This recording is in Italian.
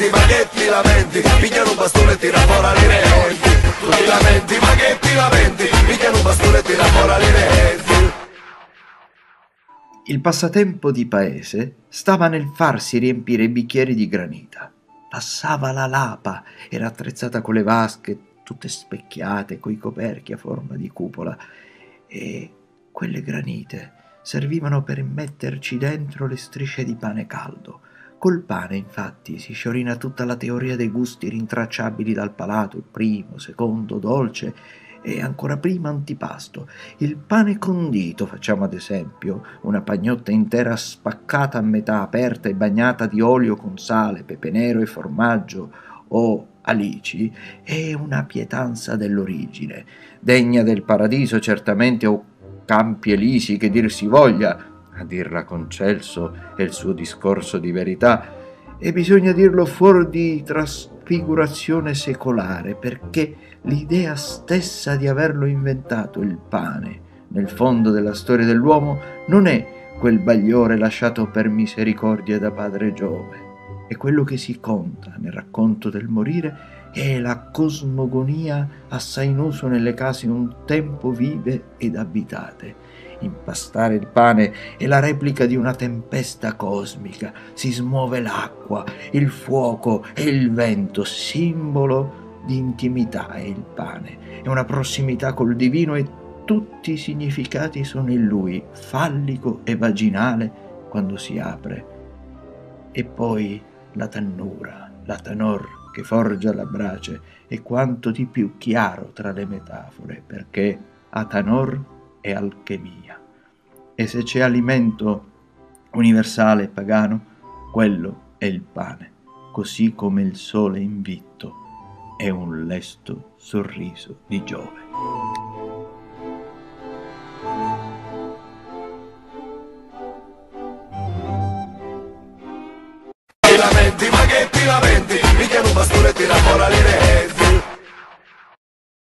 lamenti, ma che ti lamenti Pigliano un bastone e tira fuori i denti Tu ti lamenti, ma che ti lamenti Pigliano un bastone e tira fuori i denti Il passatempo di paese stava nel farsi riempire i bicchieri di granita. Passava la lapa, era attrezzata con le vasche, tutte specchiate, coi coperchi a forma di cupola, e quelle granite servivano per metterci dentro le strisce di pane caldo. Col pane, infatti, si sciorina tutta la teoria dei gusti rintracciabili dal palato, il primo, secondo, dolce e ancora prima antipasto. Il pane condito, facciamo ad esempio, una pagnotta intera spaccata a metà, aperta e bagnata di olio con sale, pepe nero e formaggio o alici, è una pietanza dell'origine, degna del paradiso certamente o campi elisi che dir si voglia, a dirla con Celso e il suo discorso di verità, e bisogna dirlo fuori di trasfigurazione secolare, perché l'idea stessa di averlo inventato il pane nel fondo della storia dell'uomo non è quel bagliore lasciato per misericordia da padre Giove, è quello che si conta nel racconto del morire è la cosmogonia assai in uso nelle case un tempo vive ed abitate. Impastare il pane è la replica di una tempesta cosmica, si smuove l'acqua, il fuoco e il vento, simbolo di intimità è il pane, è una prossimità col divino e tutti i significati sono in lui, fallico e vaginale quando si apre. E poi la tannura, la tanor che forgia la brace è quanto di più chiaro tra le metafore, perché Atanor è alchemia. E se c'è alimento universale e pagano, quello è il pane, così come il sole invitto è un lesto sorriso di Giove.